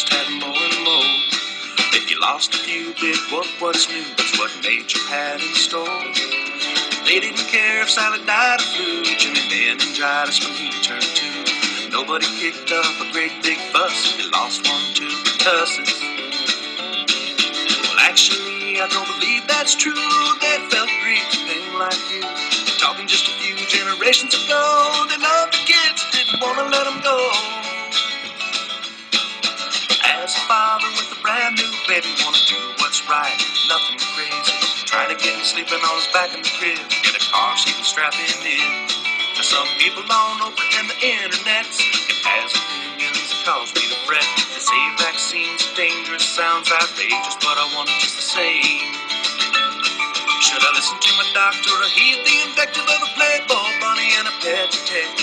just had more and more. If you lost a few bit, what what's new? That's what nature had in store. They didn't care if Sally died of flu, Jimmy meningitis when he turned two. Nobody kicked up a great big fuss if you lost one too pertussis. Well, actually, I don't believe that's true. They felt grief to pain like you. Talking just a few generations ago, they loved baby, wanna do what's right, nothing crazy. Trying to get him sleeping on his back in the crib, get a car seat and strap him in. Now some people on over in the internet it has opinions that cause me to fret. They say vaccines are dangerous, sounds outrageous, but I want it just the same. Should I listen to my doctor or heed the invective of a playboy bunny and a pet detective?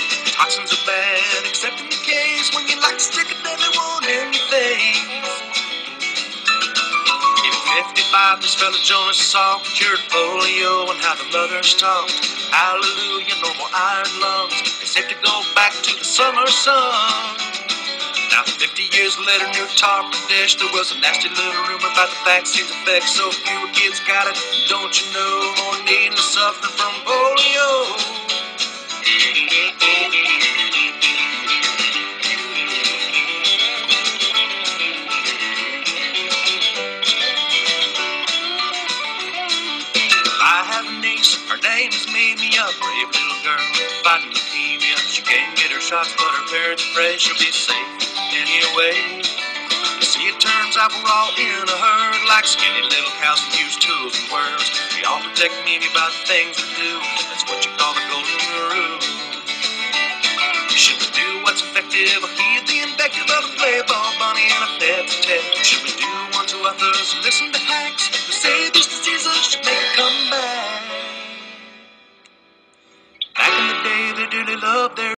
55, this fella Jonas Salk cured polio and how the mothers talked. Hallelujah, no more iron lungs. It's safe to go back to the summer sun. Now, 50 years later, new Uttar Pradesh, there was a nasty little rumor about the vaccine's effects. So few kids got it, don't you know? More needless suffering from her name is Mimi, a brave little girl fighting leukemia. She can't get her shots, but her parents pray she'll be safe anyway. You see, it turns out we're all in a herd, like skinny little cows who use tools and words. We all protect Mimi by the things we do. That's what you call the golden rule. Should we do what's effective or heed the invective of a playboy bunny and a pet detective? Should we do unto others listen to hacks who say these diseases should make a comeback? Back in